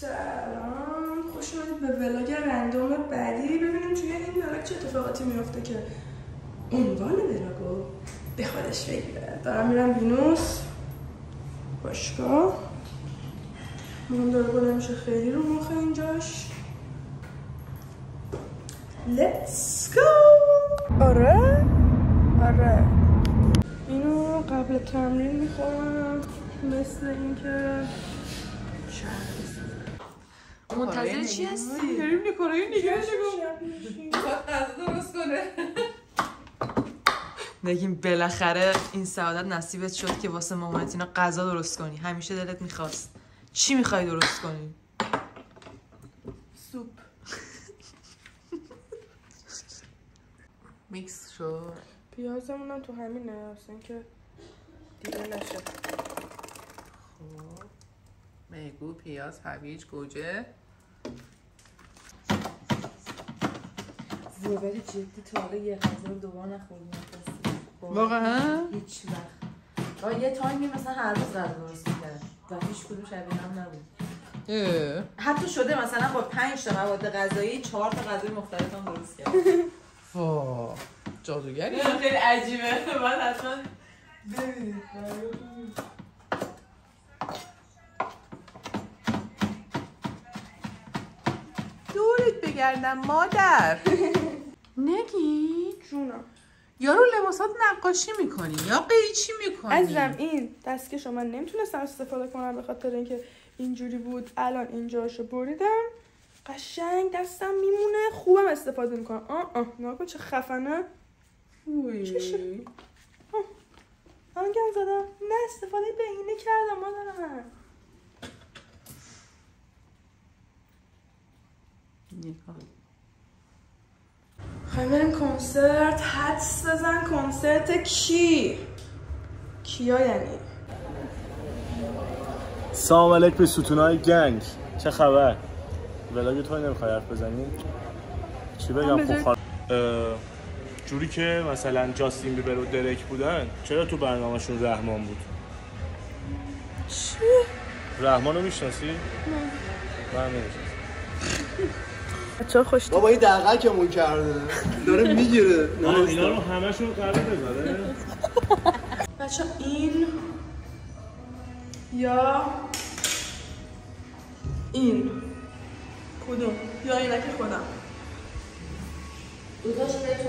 سلام. خوش اومدید به ولاگ رندوم بعدی. ببینیم توی این ولاگ چه اتفاقاتی میفته که عنوان ولاگو به خودش بگیره. دارم میرم وینوس. باشگاه. مهم داره بلند میشه خیلی رو مخ اینجاش. Let's go! آره. آره. اینو قبل تمرین می‌خورم مثل اینکه منتظر چی هستی؟ داریم نیکارایی نگه غذا درست کنه بگیم بالاخره این سعادت نصیبت شد که واسه مامانت اینا غذا درست کنی همیشه دلت می‌خواست چی می‌خوای درست کنی سوپ میکس شد پیازمونم تو همینه اصلا که دیگه نشه میگو پیاز هویج گوجه. ولی جدی تا حالا یه غذا رو دوبار نخوردیم واقعا؟ هیچ وقت. یه تایمی مثلا هر روز غذا درست می‌کرد و هیچ کدوم شبیه هم نبود. اه. حتی شده مثلا با پنج تا مواد غذایی چهار تا غذای مختلف هم درست کرد وا. جادوگری. خیلی عجیبه. من حتما دورت بگردم مادر. نگی؟ جونم یارو لباسات نقاشی می‌کنی یا قیچی می‌کنی؟ عزیزم این دستکش رو من نمی‌تونستم استفاده کنم به خاطر اینکه اینجوری بود الان اینجاشو بریدم. قشنگ دستم میمونه خوبم استفاده می‌کنم. آه آه نکن چه خفنه. وی. چشه؟ الان گم زدم. نه استفاده بهینه کردم مادر من نگاه. خواهیم بریم کنسرت حدس بزن کنسرت کی کیا یعنی سلام علیک به ستونهای گنگ چه خبر؟ ولاگ تو نمی‌خوای حرف بزنیم؟ چی بگم خب جوری که مثلا جاستین بیبر و درک بودن چرا تو برنامهشون رحمان بود؟ چی؟ رحمان رو می‌شناسی؟ نه من نمی‌شناسم بچه خوش بابا این دقیقکمون کرده. داره می‌گیره. اینا رو همشون قرار بزنه. بچه این یا این؟ کدوم؟ یا اینک خودم. دوتاش تو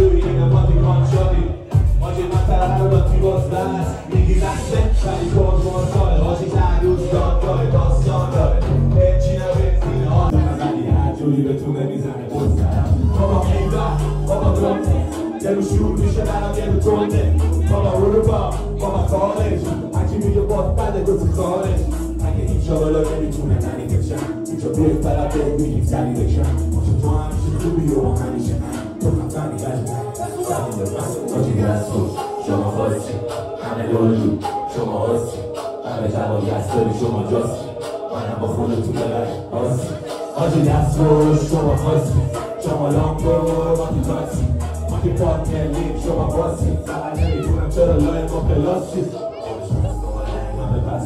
رو شور میشه برم یه رو تنده بابا اروپا بابا خارج هرکی میگه باز بده گفت خارج اگه این شالا نمی‌تونه منی کشم اینجا بهتره به میگیم سری بکشم باشه تو همیشه خوبی و همیشه من تو خفنی بجه سری به من آجی دست خوش شما خواهشی همه لولو شما آسی همه جوابی از داری شما جاسی منم با خودتون ببر آسی آجی دست خوش شما خواهشی شما لامبو ما تو تاکسی Fucking fuck, man, we ain't sure my bossy. I ain't even sure the lawyer got the lost shit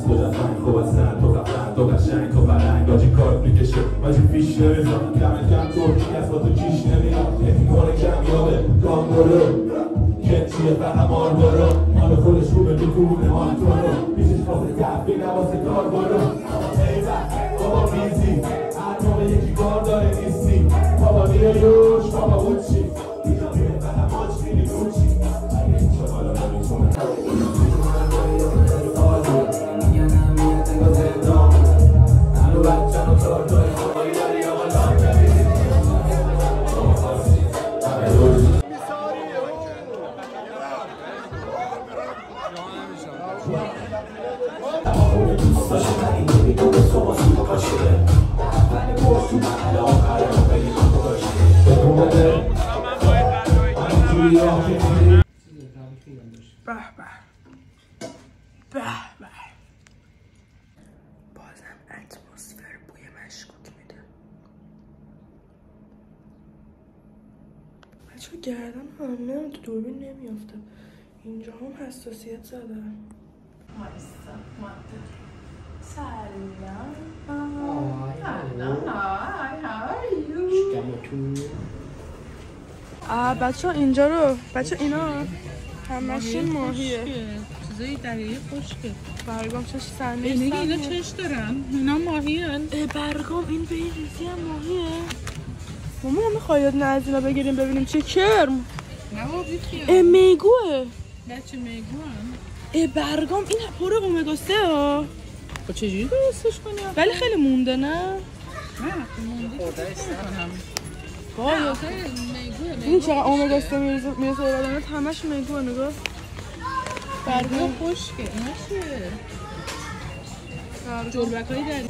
Kto za fan, koła zna, to za plan, to za siań, to za rań Godzi kort, pliknie się, macie wiśnie, wyzwam Kamen, kanku, jasno tu ciśnie, mi Jakim kolek, jam, jodem, kondoru به به به به بازم اتمسفر بوی مشکوک میده بچه گردن همه تو دوربین نمیافته اینجا هم حساسیت زده آه بچه اینجا رو بچه اینا همشون ماهیه. چیزای دریایی خشکه. برگام چش سنده اینه اینا چش دارن؟ اینا ماهی هن برگام این به این ریزی هم ماهیه. ماما می‌خوای یاد نه از اینا بگیریم ببینیم چه کرم. نه بیخیال اه میگوه. بچه میگو هم. اه برگام این پر اومگا 3 ها. با چجوری درستش کنی؟ ولی خیلی مونده نه؟ نه مونده. کنم وای. آخه میگوه این چقدر اومگا 3 می‌رسه می‌رسه به بدنت همش میگوه نگاه برگا خشکه اینا چیه جلبک های داری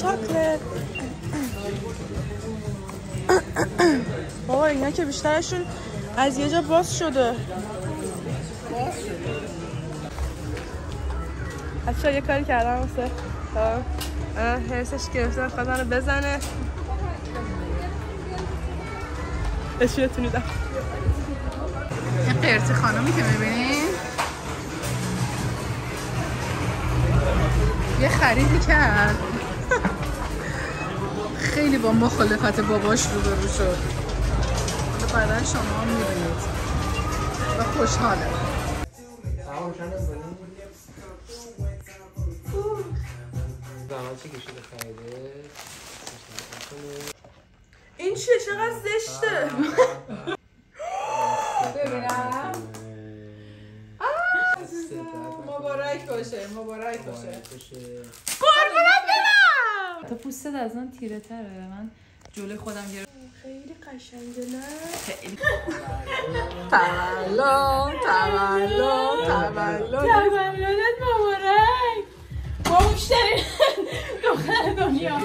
چاکلت. بابا اینا که بیشترشون از یه جا باز شده. بچه یه کاری کردم واسه حرسش گرفته می‌خواد منو بزنه. بهش بتونیدم این قرتی خانمی که می‌بینین یه خریدی کرد. خیلی با مخالفت باباش روبرو شد. حالا بعدا شما هم می‌بینید. و خوشحاله. این چیه؟ چقدر زشته؟ ببینم. مبارک باشه مبارک باشه. تا پوستت از من تیره تره. من جلوی خودم گرفتم. خیلی قشنگه نه؟ تولد تولد تولد. تولدت مبارک. باهوشترین دختر دنیا.